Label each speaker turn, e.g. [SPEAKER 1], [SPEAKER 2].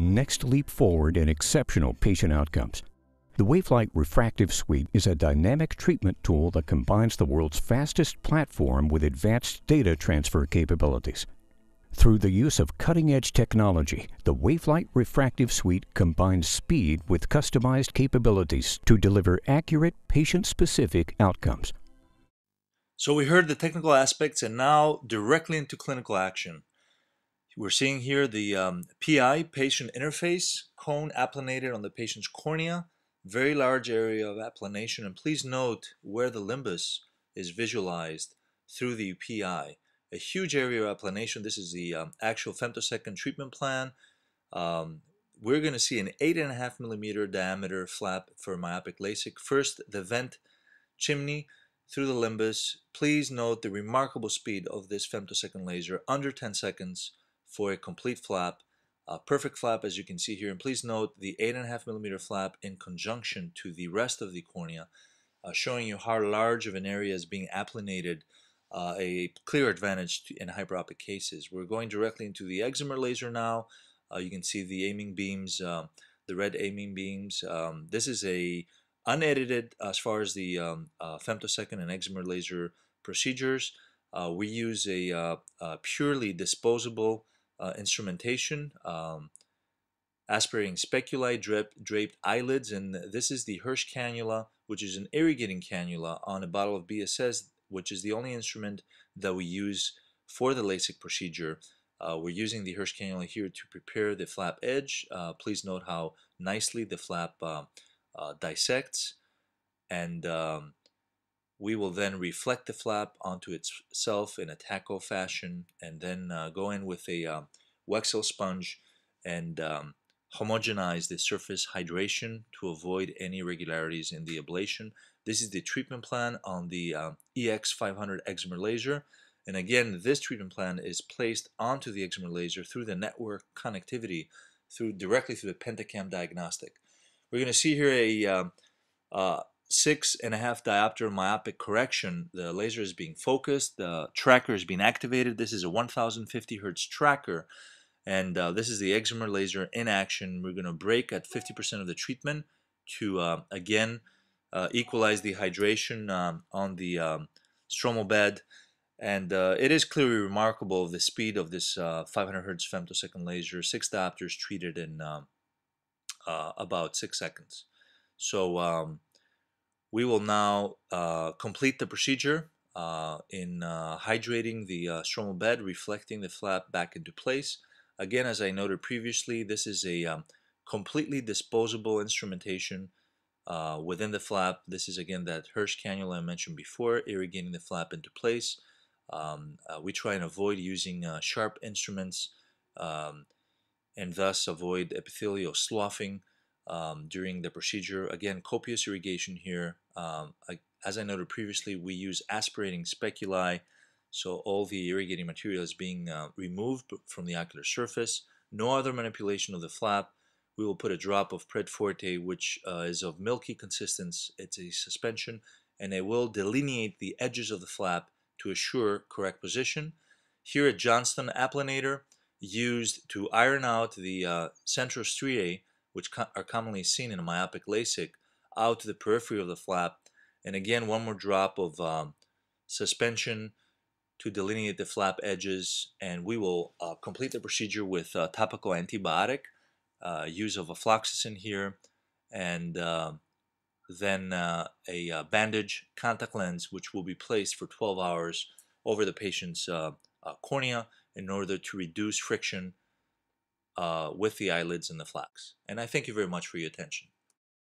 [SPEAKER 1] next leap forward in exceptional patient outcomes. The Wavelight Refractive Suite is a dynamic treatment tool that combines the world's fastest platform with advanced data transfer capabilities. Through the use of cutting edge technology, the Wavelight Refractive Suite combines speed with customized capabilities to deliver accurate, patient specific outcomes.
[SPEAKER 2] So, we heard the technical aspects and now directly into clinical action. We're seeing here the um, PI, patient interface, cone applanated on the patient's cornea, very large area of applanation. And please note where the limbus is visualized through the PI a huge area of applanation. This is the um, actual femtosecond treatment plan. Um, we're going to see an 8.5 millimeter diameter flap for myopic LASIK. First, the vent chimney through the limbus. Please note the remarkable speed of this femtosecond laser, under 10 seconds for a complete flap. a perfect flap as you can see here. And please note the 8.5 millimeter flap in conjunction to the rest of the cornea, uh, showing you how large of an area is being applanated uh, a clear advantage to, in hyperopic cases. We're going directly into the excimer laser now. Uh, you can see the aiming beams, uh, the red aiming beams. Um, this is a unedited as far as the um, uh, femtosecond and excimer laser procedures. Uh, we use a, uh, a purely disposable instrumentation. Um, aspirating speculi, drip, draped eyelids, and this is the Hirsch cannula, which is an irrigating cannula on a bottle of BSS which is the only instrument that we use for the LASIK procedure. Uh, we're using the Hirsch cannula here to prepare the flap edge. Uh, please note how nicely the flap uh, uh dissects and um, we will then reflect the flap onto itself in a taco fashion and then uh, go in with a um, Weck-Cel sponge and um, homogenize the surface hydration to avoid any irregularities in the ablation. This is the treatment plan on the um, EX500 excimer laser. And again, this treatment plan is placed onto the excimer laser through the network connectivity through directly through the Pentacam diagnostic. We're going to see here a um, uh, six and a half diopter myopic correction. The laser is being focused. The tracker is being activated. This is a 1050 hertz tracker. And uh, this is the excimer laser in action. We're going to break at 50% of the treatment to, uh, again, uh, equalize the hydration um, on the um, stromal bed. And uh, it is clearly remarkable the speed of this uh, 500 hertz femtosecond laser, six diopters treated in um, uh, about six seconds. So um, we will now uh, complete the procedure uh, in hydrating the stromal bed, reflecting the flap back into place. Again, as I noted previously, this is a um, completely disposable instrumentation uh, within the flap, this is again that Hirsch cannula I mentioned before, irrigating the flap into place. Um, uh, we try and avoid using uh, sharp instruments um, and thus avoid epithelial sloughing um, during the procedure. Again, copious irrigation here. Um, I, as I noted previously, we use aspirating speculi, so all the irrigating material is being uh, removed from the ocular surface. No other manipulation of the flap we will put a drop of Pred Forte, which uh, is of milky consistence. It's a suspension, and it will delineate the edges of the flap to assure correct position. Here at Johnston Applanator, used to iron out the uh, central striae, which co are commonly seen in a myopic LASIK, out to the periphery of the flap. And again, one more drop of um, suspension to delineate the flap edges, and we will uh, complete the procedure with uh, topical antibiotic uh, use of ofloxacin here, and uh, then uh, a uh, bandage contact lens which will be placed for 12 hours over the patient's uh, cornea in order to reduce friction Uh, with the eyelids and the flax. And I thank you very much for your attention.